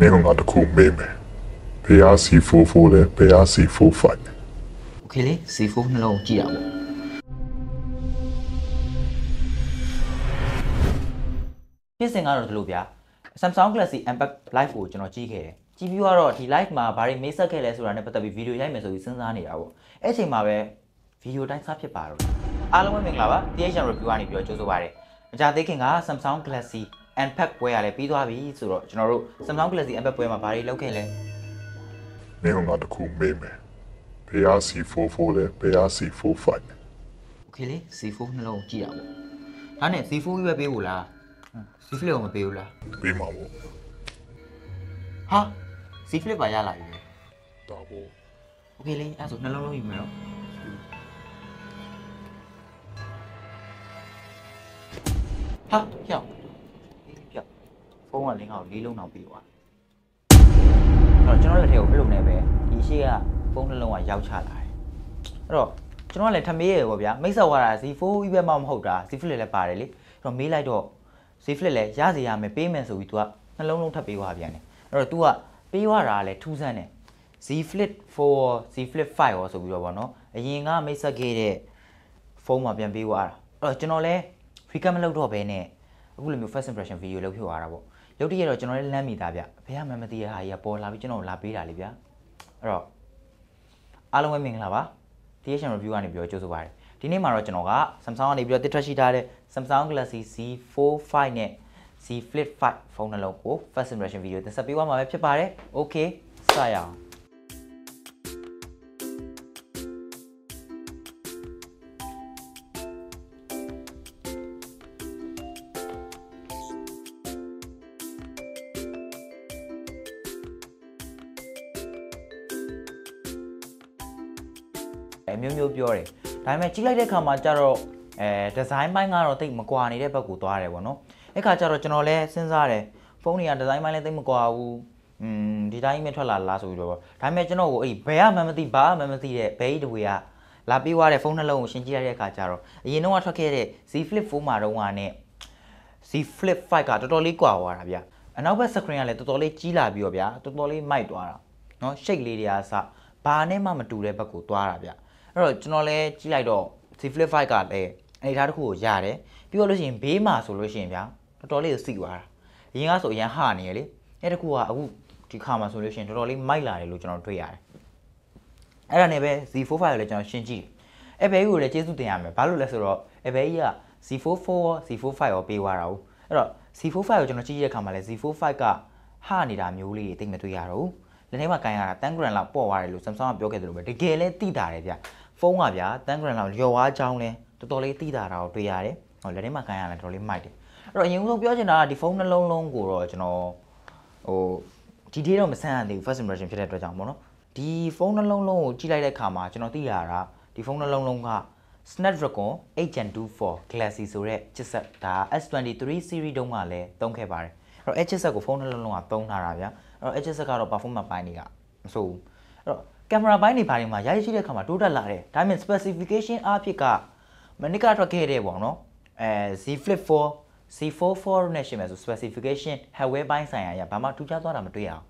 မင်းကငါတခုမေးမယ်ဘယ်ဟာ C44 လဲဘယ်ဟာ C45 လဲ โอเคလေ C4 နှလုံးကြည့်တာပေါ့ဖြစ်စဉ်ကတော့ဒီလိုဗျာ Samsung Galaxy Impact Live ကိုကျွန်တော်ကြည့်ခဲ့တယ်ကြည့်ပြီးတော့ဒီ live မှာဘာတွေမိတ်ဆက်ခဲ့လဲဆိုတာနဲ့ပတ်သက်ပြီးဗီဒီယိုရိုက်မယ်ဆိုပြီးစဉ်းစားနေတာပေါ့အဲ့ချိန်မှာပဲဗီဒီယိုတိုင်းစဖြစ်ပါတော့အားလုံးပဲမင်္ဂလာပါ THN review ကနေပြီးတော့ကြိုဆိုပါရစေမကြသေးခင်က Samsung Galaxy unpack ပွဲကလည်းပြီးသွားပြီဆိုတော့ကျွန်တော်တို့ Samsung Galaxy unpack ပွဲမှာဘာတွေလုပ်ခဲ့လဲမင်းတို့ကတခုမေးမယ်ဘယ်ဟာ C44 လဲဘယ်ဟာ C45 လဲ Okay လေ C4 နှလုံးကြည့်ရအောင်ဒါနဲ့ C4 ရွက်ပေးဖို့လား C Flip ကိုမပေးဘူးလားပေးမှာပေါ့ဟာ C Flip ပါရလာပြီတော်ဘူး Okay လေအဲ့ဒါဆိုနှလုံးလုံးယူမယ်တော့ဟာကြောက် ဖုန်းကလင်းအောင်လေးလုံးအောင်ပြီးသွားအဲ့တော့ကျွန်တော်လက်ထဲကိုအဲ့လိုနဲ့ပဲဒီရှေ့ကဖုန်းနှလုံးကရောက်ချလာတယ်အဲ့တော့ကျွန်တော်ကလည်းထမေးရပေါ့ဗျာမိတ်ဆက်သွားတာ C4 ကြီးပဲမှမဟုတ်တာ C flip လည်းပါတယ်လေအဲ့တော့မေးလိုက်တော့ C flip လည်းရစီရမယ်ပေးမယ်ဆိုပြီး तू ကနှလုံးလုံးထပ်ပေးသွားပြန်တယ်အဲ့တော့ तू ကပေးသွားတာလည်းထူးဆန်းတယ် Z Flip 4 Z Flip 5ရောဆိုပြီးတော့ဗောနော်အရင်ကမိတ်ဆက်ခဲ့တဲ့ဖုန်းမှာပြန်ပေးသွားတာအဲ့တော့ကျွန်တော်လည်း recap မလုပ်တော့ဘဲနဲ့ အခုလိုမျိုး first impression video လုပ်ဖြစ်သွားတာဗောရုပ်တရက်တော့ကျွန်တော်လည်းလမ်းမိသားဗျဘယ်မှမသိရဟာကြီးကပေါ်လာပြီးကျွန်တော်လာပေးတာလေဗျအဲ့တော့အားလုံးပဲမင်္ဂလာပါ THN review ကနေပြောကြိုးဆိုပါရစေဒီနေ့မှာတော့ကျွန်တော်က Samsung ကနေပြီးတော့တစ်ထွက်ရှိထားတဲ့ Samsung Galaxy Z45 နဲ့ Z Flip 5ဖုန်းနှလုံးကို first impression video တင်ဆက်ပေးသွားမှာပဲဖြစ်ပါတယ် okay စရအောင် အမျိုးမျိုးပြောတယ်ဒါပေမဲ့ကြီးလိုက်တဲ့ခါမှာကျတော့အဲဒီဇိုင်းပိုင်းကတော့တိတ်မကွာနေတဲ့ဘက်ကိုသွားတယ်ပေါ့နော်အဲ့ခါကျတော့ကျွန်တော်လည်းစဉ်းစားတယ်ဖုန်းတွေကဒီဇိုင်းပိုင်းလည်းတိတ်မကွာဘူးอืมဒီတိုင်းပဲထွက်လာလားဆိုပြီးတော့ဒါပေမဲ့ကျွန်တော်ကိုအဲ့ဘယ်ကမှမသိဘာမှမသိတဲ့ဘဲကြီးတဝေကလာပြီးွားတဲ့ဖုန်းနှလုံးကိုရှင်းကြည့်ရတဲ့အခါကျတော့အရင်တော့ထွက်ခဲ့တဲ့ Z Flip 4မှာတော့ကနဲ့ Z Flip 5ကတော်တော်လေးကွာသွားတာဗျအနောက်ဘက် screen ကလည်းတော်တော်လေးကြီးလာပြီးတော့ဗျာတော်တော်လေးမိုက်သွားတာเนาะ shake လေးတွေအားစဘာနဲ့မှမတူတဲ့ဘက်ကိုသွားတာဗျ အဲ့တော့ကျွန်တော်လည်းကြည့်လိုက်တော့ Z Flip 5ကလည်းအနေထားတစ်ခုကိုရတယ်ပြီးတော့လို့ရှိရင်ဘေးမှာဆိုလို့ရှိရင်ဗျာတော်တော်လေးကိုစိသွားတာအရင်ကဆိုအရင်ဟနေရလေအဲ့တကူကအခုဒီခါမှာဆိုလို့ရှိရင်တော်တော်လေးမိုက်လာတယ်လို့ကျွန်တော်တွေ့ရတယ်အဲ့ဒါနဲ့ပဲ Z45 ကိုလည်းကျွန်တော်ရှင်းကြည့်တယ်အဲ့ဘဲကြီးကိုလည်းကျေးဇူးတင်ရမယ်ဘာလို့လဲဆိုတော့အဲ့ဘဲကြီးက Z44 ရော Z45 ရောပေးသွားတာ哦အဲ့တော့ Z45 ကိုကျွန်တော်ကြည့်ရတဲ့ခါမှာလည်း Z45 ကဟနေတာမျိုးလေးတိတ်မတွေ့ရတော့ဘူးလက်ထဲမှာကန်ရတာ10 gram လောက်ပေါ့သွားတယ်လို့ Samsung ကပြောခဲ့တယ်လို့ပဲတကယ်လဲတိတာတယ်ဗျ ဖုန်းကဗျာ10 gram လောက်လျော်ဝါးချောင်းလဲတော်တော်လေးတိတာတာကိုတွေ့ရတယ်ဟောလက်ထဲမှာကန်ရတာတော်တော်လေးမိုက်တယ်အဲ့တော့အရင်ဆုံးပြောချင်တာကဒီဖုန်းနှလုံးလုံးကိုတော့ကျွန်တော်ဟိုဒီတေးတော့မဆန်းရသေးဘူး first impression ဖြစ်တဲ့အတွက်ကြောင့်ပေါ့နော်ဒီဖုန်းနှလုံးလုံးကိုကြည့်လိုက်တဲ့အခါမှာကျွန်တော်သိရတာဒီဖုန်းနှလုံးလုံးက Snapdragon 8 Gen 2 4 Galaxy ဆိုတဲ့ချစ်ဆက်ဒါ S23 series တုန်းကလည်းသုံးခဲ့ပါတယ်အဲ့တော့အဲ့ချစ်ဆက်ကိုဖုန်းနှလုံးလုံးကသုံးထားတာဗျာအဲ့တော့အဲ့ချစ်ဆက်ကတော့ performance ပိုင်းတွေကမဆိုးဘူးအဲ့တော့ ကင်မရာပိုင်းတွေဘာတွေမှာရရှိတဲ့အခါမှာတိုးတက်လာတယ်ဒါပေမဲ့ specification အဖြစ်ကမနစ်ကထွက်ခဲ့တဲ့ပေါ့နော်အဲ Z Flip 4 C44 နဲ့ရှိမယ်ဆို specification hardware ပိုင်းဆိုင်ရာရဘာမှထူးခြားသွားတာမတွေ့ရအောင်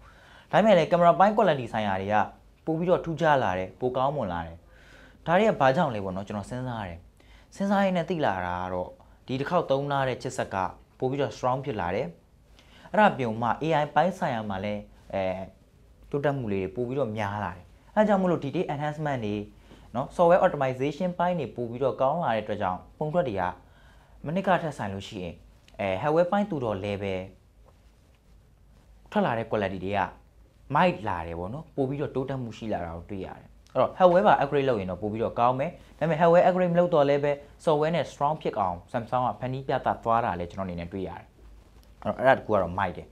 ဒါပေမဲ့လည်းကင်မရာပိုင်း quality ဆိုင်ရာတွေကပိုပြီးတော့ထူးခြားလာတယ်ပိုကောင်းမွန်လာတယ်ဒါတွေကဘာကြောင့်လဲပေါ့နော်ကျွန်တော်စဉ်းစားရတယ်စဉ်းစားရင်းနဲ့သိလာတာကတော့ဒီတစ်ခေါက်သုံးလာတဲ့ချစ်ဆက်ကပိုပြီးတော့ strong ဖြစ်လာတယ်အဲ့ဒါပြုံမှ AI ပိုင်းဆိုင်ရာမှာလည်းအဲတိုးတက်မှုလေးတွေပိုပြီးတော့များလာတယ် အဲဒါကြောင့်မလို့ဒီ data enhancement တွေနော် software optimization ပိုင်းတွေပိုပြီးတော့ကောင်းလာတဲ့အတွက်ကြောင့်ပုံထွက်တွေကမနစ်ကထက်ဆိုင်လို့ရှိရင်အဲ hardware ပိုင်းတူတော့ level ထွက်လာတဲ့ quality တွေကမိုက်လာတယ်ပေါ့နော်ပို့ပြီးတော့တိုးတက်မှုရှိလာတာကိုတွေ့ရတယ်အဲ့တော့ hardware ပါ upgrade လုပ်ရင်တော့ပို့ပြီးတော့ကောင်းမယ်ဒါပေမဲ့ hardware upgrade မလုပ်တော့လည်းပဲ software နဲ့ strong ဖြစ်အောင် Samsung ကဖန်တီးပြသသွားတာလည်းကျွန်တော်အနေနဲ့တွေ့ရတယ်အဲ့တော့အဲ့ဒါတကူကတော့မိုက်တယ်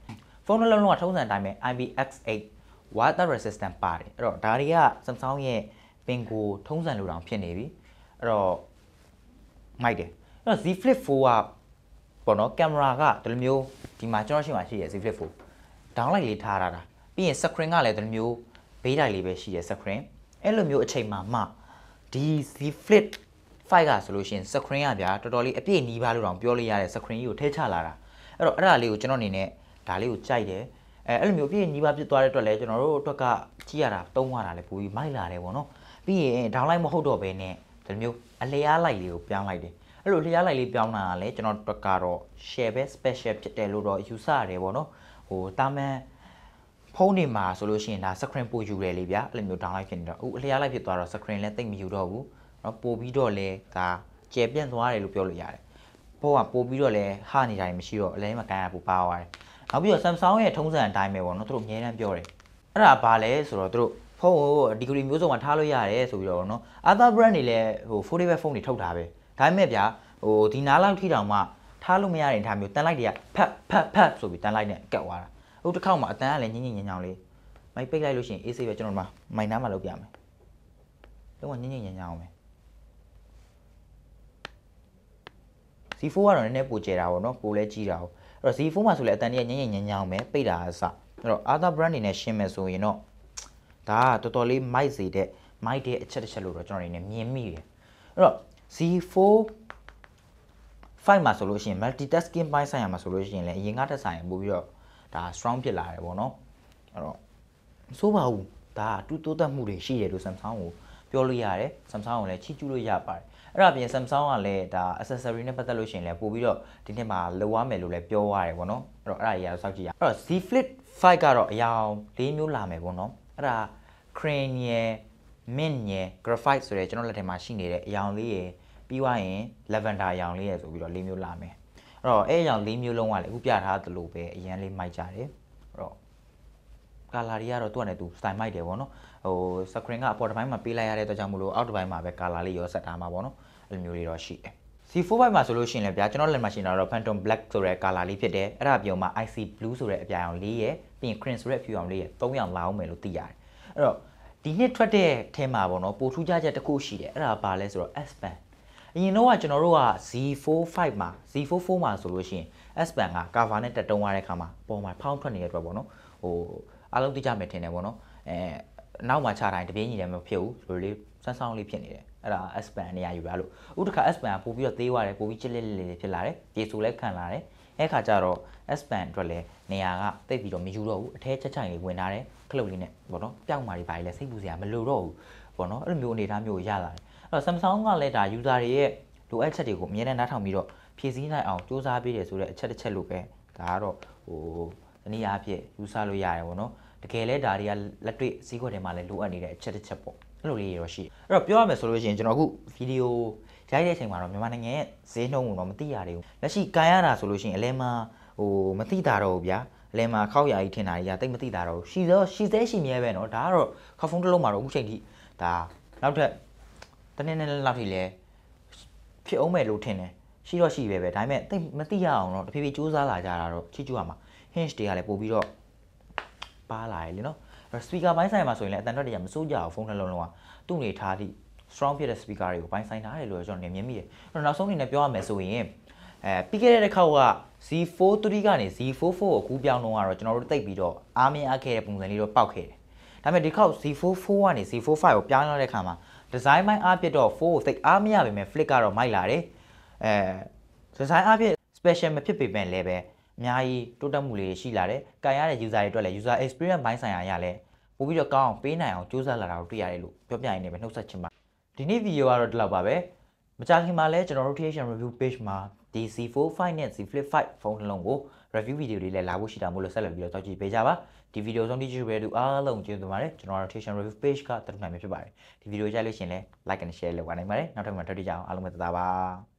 ဖုန်းနှလုံးလုံးကထုံးစံအတိုင်းပဲ IPX8 water resistant ပါတယ်အဲ့တော့ဒါတွေက Samsung ရဲ့ပင်ကိုထုံးစံလိုတောင်ဖြစ်နေပြီအဲ့တော့မိုက်တယ်အဲ့တော့ Z Flip 4ကပေါ့နော်ကင်မရာကဒီလိုမျိုးဒီမှာကျွန်တော်ရှိမှရှိရ Z Flip 4 down light လေးထားရတာပြီးရင် screen ကလည်းဒီလိုမျိုးဘေးတိုင်လေးပဲရှိရ screen အဲ့လိုမျိုးအချိန်မှာမှဒီ Z Flip 5ကဆိုလို့ရှိရင် screen ကဗျာတော်တော်လေးအပြည့်နီးပါလို့တောင်ပြောလို့ရတဲ့ screen ကြီးကိုထည့်ချလာတာအဲ့တော့အဲ့ဒါလေးကိုကျွန်တော်အနေနဲ့ဒါလေးကိုကြိုက်တယ် အဲအဲ့လိုမျိုးပြည့်ညီးပါဖြစ်သွားတဲ့အတွက်လည်းကျွန်တော်တို့အတွက်ကကြည့်ရတာတုံးသွားတာလည်းပိုပြီးမိုက်လာတယ်ပေါ့နော်ပြီးရင် down line မဟုတ်တော့ဘဲနဲ့ဒီလိုမျိုးအလျားလိုက်လေးကိုပြောင်းလိုက်တယ်အဲ့လိုလျားလိုက်လေးပြောင်းတာကလည်းကျွန်တော်တို့ကတော့ share ပဲ special ဖြစ်တယ်လို့တော့ယူဆရတယ်ပေါ့နော်ဟိုတာမန်ဖုန်းတွေမှာဆိုလို့ရှိရင်ဒါ screen ပို့ယူတယ်လေဗျာအဲ့လိုမျိုး down line ဖြစ်နေတော့အခုအလျားလိုက်ဖြစ်သွားတော့ screen လည်းတိတ်မယူတော့ဘူးเนาะပို့ပြီးတော့လဲဒါကျယ်ပြန့်သွားတယ်လို့ပြောလို့ရတယ်ဖုန်းကပို့ပြီးတော့လဲဟနေတာမရှိတော့အလဲမကန်ရဘူးပါသွားတယ် နောက်ပြီးတော့ Samsung ရဲ့ထုံးစံအတိုင်းပဲပေါ့နော်သူတို့အများအားပြောတယ်အဲ့ဒါဘာလဲဆိုတော့သူတို့ဖုန်းကိုဒီဂရီမျိုးစုံမှာထားလို့ရတယ်ဆိုပြီးတော့ပေါ့နော် other brand တွေလည်းဟို foldable phone တွေထုတ်တာပဲဒါပေမဲ့ဗျာဟိုဒီနားလောက်ထိတောင်မှထားလို့မရတဲ့ထားမျိုးတန်လိုက်တွေကဖတ်ဖတ်ဖတ်ဆိုပြီးတန်လိုက်နဲ့ကတ်သွားတာဟိုတစ်ခေါက်မှာအတန်ကလည်းညင်ညင်ညင်ညောင်လေးမိုက်ပိတ်လိုက်လို့ရှိရင် AC ပဲကျွန်တော်တို့မှာမိုင်နားမှာလောက်ပြမယ်လုံးဝညင်ညင်ညင်ညောင်ပဲ C4 ကတော့နည်းနည်းပိုကျတာပေါ့နော်ပိုလဲကြီးတာပေါ့ တော့ C4 မှာဆိုလဲအတန်ကြီးညင်ညင်ညင်ညောင်ပဲပိတ်တာအစအဲ့တော့ other brand တွေနဲ့ရှင်းမယ်ဆိုရင်တော့ဒါကတော်တော်လေးမိုက်စေတဲ့မိုက်တဲ့အချက်တစ်ချက်လို့တော့ကျွန်တော်အနေနဲ့မြင်မိတယ်အဲ့တော့ C4 5မှာဆိုလို့ရှိရင် multitasking ပိုင်းဆိုင်ရာမှာဆိုလို့ရှိရင်လည်းအရင်ကတက်ဆိုင်ပို့ပြီးတော့ဒါ strong ဖြစ်လာတယ်ပေါ့နော်အဲ့တော့မဆိုးပါဘူးဒါကတူတိုးတက်မှုတွေရှိတယ်လို့ Samsung ကိုပြောလို့ရတယ် Samsung ကိုလည်းချီးကျူးလို့ရပါတယ် အဲ့ဒါအပြင် Samsung ကလည်းဒါ accessory နဲ့ပတ်သက်လို့ရှိရင်လည်းပို့ပြီးတော့ဒီနှစ်မှာလိုရမယ်လို့လည်းပြောရတယ်ပေါ့နော်အဲ့တော့အဲ့ဒါကြီးကတော့စောင့်ကြည့်ရအဲ့တော့ Z Flip 5ကတော့အယောင်၄မျိုးလာမယ်ပေါ့နော်အဲ့ဒါ crane ရယ် mint ရယ် graphite ဆိုတဲ့ကျွန်တော်လက်ထဲမှာရှိနေတဲ့အယောင်လေးရယ်ပြီးွားရင် lavender အယောင်လေးရယ်ဆိုပြီးတော့၄မျိုးလာမယ်အဲ့တော့အဲ့အယောင်၄မျိုးလုံးကလည်းအခုပြထားသလိုပဲအရန်လေးမိုက်ကြတယ် အဲ့တော့ကာလာတွေကတော့သူ့အနေနဲ့သူ style မိုက်တယ်ဗောနော်ဟို screen ကအပေါ်တစ်ပိုင်းမှာပေးလိုက်ရတဲ့အတွက်ကြောင့်မလို့အောက်တစ်ပိုင်းမှာပဲကာလာလေးရောဆက်ထားမှာဗောနော်အဲ့လိုမျိုးလေးတော့ရှိတယ် C4 ဘိုက်မှာဆိုလို့ရှိရင်လည်းဗျာကျွန်တော်လက်မှာရှိနေတာတော့ Phantom Black ဆိုတဲ့ကာလာလေးဖြစ်တယ်အဲ့ဒါပြောမှာ IC Blue ဆိုတဲ့အပြာရောင်လေးရယ်ပြီးရင် Crin ဆိုတဲ့အဖြူရောင်လေးရယ်၃ရောင်လာအောင်မယ်လို့သိရတယ်အဲ့တော့ဒီနှစ်ထွက်တဲ့ထဲမှာဗောနော်ပိုထူးခြားချက်တစ်ခုရှိတယ်အဲ့ဒါဘာလဲဆိုတော့ S Pen အရင်တော့ကကျွန်တော်တို့က Z45 မှာ Z44 မှာဆိုလို့ရှိရင် S Pen က cover နဲ့တက်တုံးရတဲ့ခါမှာပေါ်မှာဖောင်းထွက်နေတဲ့အတွက်ဗောနော်ဟို အားလုံးသိကြမယ်ထင်တယ်ဗောနော်အဲနောက်မှာခြာတိုင်းတပြင်းညီလည်းမဖြစ်ဘူးဆိုလိုလေးဆန်းဆောင်လေးဖြစ်နေတယ်အဲ့ဒါ S Pen နေရာယူရလို့ဥတခါ S Pen ကပို့ပြီးတော့သေးသွားတယ်ပို့ပြီးချစ်လေးလေးလေးဖြစ်လာတယ်ပြေဆိုလဲခံလာတယ်အဲ့ခါကျတော့ S Pen အတွက်လည်းနေရာကတိတ်ပြီးတော့မယူတော့ဘူးအထဲချက်ချိုင်လေးဝင်ထားတယ်ခလုတ်လေးနဲ့ဗောနော်ပျောက်မာတွေပါလေစိတ်ပူစရာမလိုတော့ဘူးဗောနော်အဲ့လိုမျိုးအနေအထားမျိုးကိုရလာတယ်အဲ့တော့ Samsung ကလည်းဒါ user တွေရဲ့လိုအပ်ချက်တွေကိုအများနဲ့နားထောင်ပြီးတော့ဖြည့်ဆည်းနိုင်အောင်စူးစမ်းပေးတယ်ဆိုတဲ့အချက်တစ်ချက်လို့ပဲဒါကတော့ဟိုတနည်းအားဖြင့်ယူဆလို့ရတယ်ဗောနော် တကယ်လဲဒါတွေကလက်တွေ့စည်းခွက်ထဲမှာလည်းလိုအပ်နေတဲ့အချက်တစ်ချက်ပေါ့အဲ့လိုလေးရောရှိအဲ့တော့ပြောရမယ်ဆိုလို့ရှိရင်ကျွန်တော်အခုဗီဒီယိုရိုက်တဲ့အချိန်မှာတော့မြန်မာနိုင်ငံရဲ့ဈေးနှုန်းကိုတော့မသိရသေးဘူးလက်ရှိကန်ရတာဆိုလို့ရှိရင်အလဲမှာဟိုမသိတာတော့ဘူးဗျာအလဲမှာခောက်ရာကြီးထင်တာကြီးကတိတ်မသိတာတော့ဘူးရှိသောရှိသေးရှိမြဲပဲเนาะဒါကတော့ခေါက်ဖုန်းတစ်လုံးမှာတော့အခုချိန်ထိဒါနောက်ထပ်တနေ့နဲ့လောက်ထိလဲဖြစ်အောင်မယ်လို့ထင်တယ်ရှိတော့ရှိပဲပဲဒါပေမဲ့တိတ်မသိရအောင်တော့တဖြည်းဖြည်းစူးစမ်းလာကြတာတော့ချီကျူရမှာ hinge တွေကလည်းပို့ပြီးတော့ ပါလာရလေနော်အဲ့ speaker ဘိုင်းဆိုင်မှာဆိုရင်လည်းအတန်ထွက်တွေကမစိုးကြဘူးဖုန်းနှလုံးလုံးကသူ့အနေထားသည့် strong ဖြစ်တဲ့ speaker တွေကိုဘိုင်းဆိုင်ထားတယ်လို့ကျွန်တော်နေမြင်မိတယ်အဲ့တော့နောက်ဆုံးအနေနဲ့ပြောရမယ်ဆိုရင်အဲပြီးခဲ့တဲ့တစ်ခေါက်က Z43 ကနေ Z44 ကိုကူးပြောင်းတော့ကတော့ကျွန်တော်တို့တိတ်ပြီးတော့အားမရခဲ့တဲ့ပုံစံလေးတော့ပောက်ခဲ့တယ်ဒါပေမဲ့ဒီခေါက် Z44 ကနေ Z45 ကိုပြောင်းလာတဲ့ခါမှာ design ပိုင်းအားပြတော့4ကိုသိအားမရပေမဲ့ flick ကတော့မိုက်လာတယ်အဲ design အားပြ special မဖြစ်ပေမဲ့လည်းပဲ အများကြီးတိုးတက်မှုလေးရှိလာတယ်။ကန်ရတဲ့ user တွေအတွက်လည်း user experience ဘိုင်းဆိုင်ရာရလဲပို့ပြီးတော့ကောင်းအောင်ပေးနိုင်အောင်ကြိုးစားလာတာကိုတွေ့ရတယ်လို့ပြောပြရင်းနေပဲနှုတ်ဆက်ချင်ပါဒီနေ့ဗီဒီယိုကတော့ဒီလောက်ပါပဲမကြခင်မှာလဲကျွန်တော်တို့ THM review page မှာ DC45 နဲ့ Z Flip 5ဖုန်းတစ်လုံးကို review ဗီဒီယိုလေးလည်းလာဖို့ရှိတာမို့လို့ဆက်လက်ပြီးတော့ကြောက်ကြည့်ပေးကြပါဒီဗီဒီယိုဆုံးတိကျပဲတူအားလုံးကျေးဇူးတင်ပါတယ်ကျွန်တော်တို့ THM review page ကတရုံနိုင်မှာဖြစ်ပါတယ်ဒီဗီဒီယိုကြိုက်လို့ရှင်လဲ like and share လုပ်ပါနိုင်ပါတယ်နောက်ထပ်မှာတွေ့ကြအောင်အားလုံးပဲသတာပါ